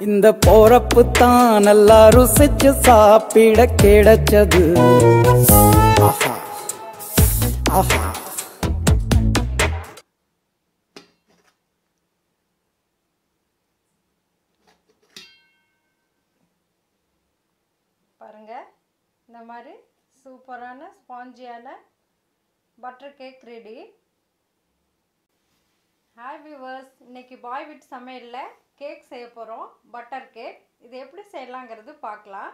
இந்த போறப்பு தான் நல்லா ருசிச்சு சாப்பிட கிடைச்சது. ஆஹா. ஆஹா. பாருங்க இந்த மாதிரி சூப்பரான ஸ்பாஞ்சியான butter cake ready hi viewers இன்னைக்கு பாய் விட் சமையலில் கேக் செய்ய போகிறோம் பட்டர் கேக் இது எப்படி செய்யலாங்கிறது பார்க்கலாம்.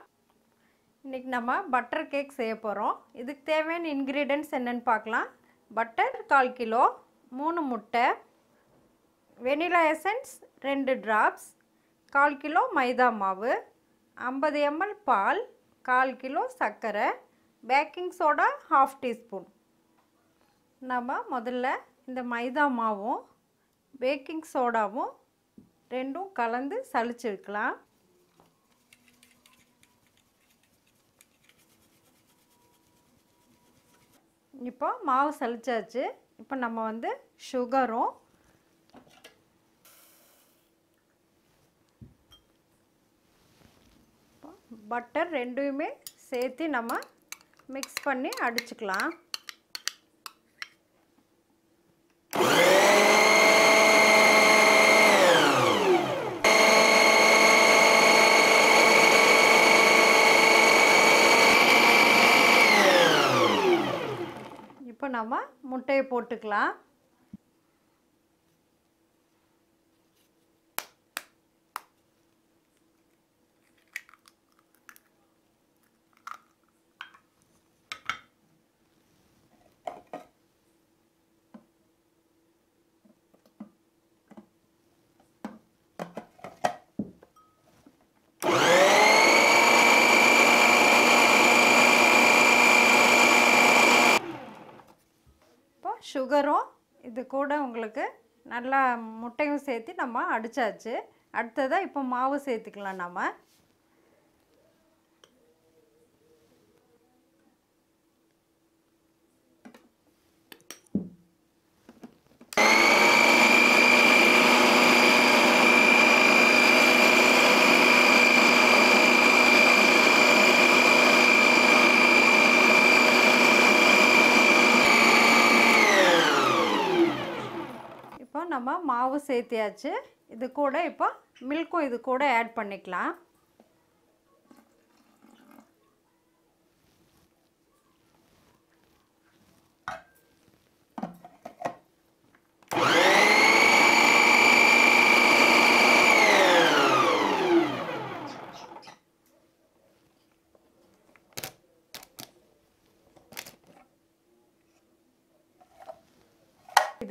இன்றைக்கி நம்ம பட்டர் கேக் செய்ய போகிறோம் இதுக்கு தேவையான இன்க்ரீடியன்ஸ் என்னென்னு பார்க்கலாம். பட்டர் கால் கிலோ மூணு முட்டை வெனிலா எசன்ஸ் ரெண்டு ட்ராப்ஸ் கால் கிலோ மைதா மாவு ஐம்பது எம்எல் பால் கால் கிலோ சர்க்கரை பேக்கிங் சோடா ஹாஃப் டீஸ்பூன் நம்ம முதல்ல இந்த மைதா மாவும் பேக்கிங் சோடாவும் ரெண்டும் கலந்து சளிச்சிருக்கலாம். இப்போ மாவு சளிச்சாச்சு. இப்போ நம்ம வந்து சுகரும் பட்டர் ரெண்டுமே சேர்த்து நம்ம மிக்ஸ் பண்ணி அடிச்சுக்கலாம் இப்போ நம்ம முட்டையை போட்டுக்கலாம் இப்போ சுகரும் இது கூட உங்களுக்கு நல்லா முட்டையும் சேர்த்து நம்ம அடித்தாச்சு அடுத்ததாக இப்போ மாவு சேர்த்துக்கலாம் நம்ம இப்போ நம்ம மாவு சேர்த்தியாச்சு. இது கூட இப்போ மில்க்கும் இது கூட ஆட் பண்ணிக்கலாம்.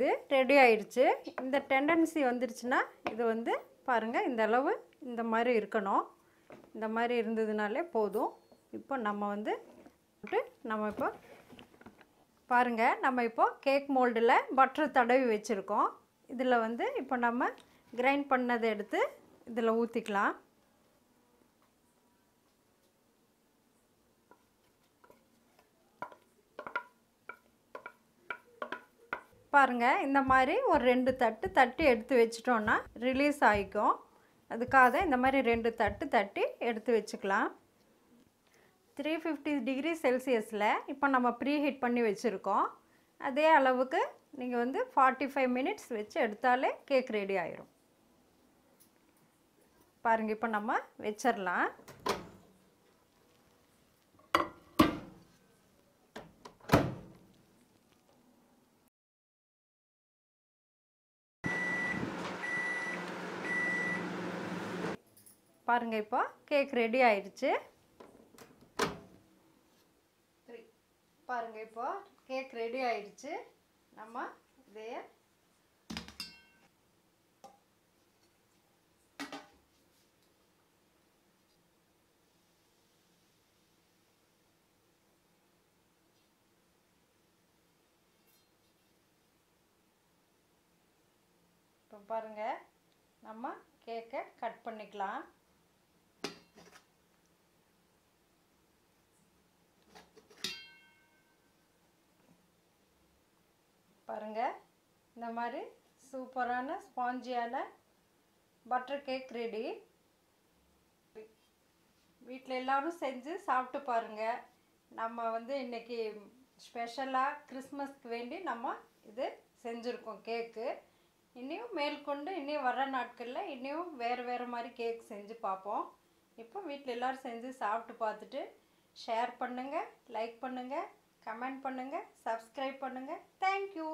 இது ரெடி ஆயிடுச்சு. இந்த டெண்டன்சி வந்துருச்சுன்னா இது வந்து பாருங்கள் இந்த அளவு இந்த மாதிரி இருக்கணும். இந்த மாதிரி இருந்ததுனாலே போதும். இப்போ நம்ம வந்து நம்ம இப்போ பாருங்கள் நம்ம இப்போ கேக் மோல்டில் பட்டர் தடவி வச்சுருக்கோம். இதில் வந்து இப்போ நம்ம கிரைண்ட் பண்ணதை எடுத்து இதில் ஊற்றிக்கலாம் பாருங்கள் இந்த மாதிரி ஒரு ரெண்டு தட்டு தட்டி எடுத்து வச்சிட்டோன்னா ரிலீஸ் ஆகிக்கும் அதுக்காக இந்த மாதிரி ரெண்டு தட்டு தட்டி எடுத்து வச்சுக்கலாம். த்ரீ ஃபிஃப்டி டிகிரி செல்சியஸில் இப்போ நம்ம ப்ரீ ஹீட் பண்ணி வச்சுருக்கோம். அதே அளவுக்கு நீங்கள் வந்து ஃபார்ட்டி ஃபைவ் மினிட்ஸ் வச்சு எடுத்தாலே கேக் ரெடி ஆயிரும். பாருங்கள் இப்போ நம்ம வச்சிடலாம் பாருங்கள் இப்போ கேக் ரெடி ஆயிடுச்சு. பாருங்கள் இப்போ கேக் ரெடி ஆயிடுச்சு. நம்ம இதைய இப்போ பாருங்கள் நம்ம கேக்கை கட் பண்ணிக்கலாம். பாருங்கள் இந்த மாதிரி சூப்பரான ஸ்பாஞ்சியான பட்டர் கேக் ரெடி. வீட்டில் எல்லாரும் செஞ்சு சாப்பிட்டு பாருங்கள் நம்ம வந்து இன்றைக்கி ஸ்பெஷலாக கிறிஸ்மஸ்க்கு வேண்டி நம்ம இது செஞ்சுருக்கோம் கேக்கு. இனியும் மேற்கொண்டு இனியும் வர நாட்களில் இனியும் வேறு வேறு மாதிரி கேக் செஞ்சு பார்ப்போம். இப்போ வீட்டில் எல்லோரும் செஞ்சு சாப்பிட்டு பார்த்துட்டு ஷேர் பண்ணுங்கள் லைக் பண்ணுங்கள் கமெண்ட் பண்ணுங்கள் சப்ஸ்கிரைப் பண்ணுங்கள் தேங்க்யூ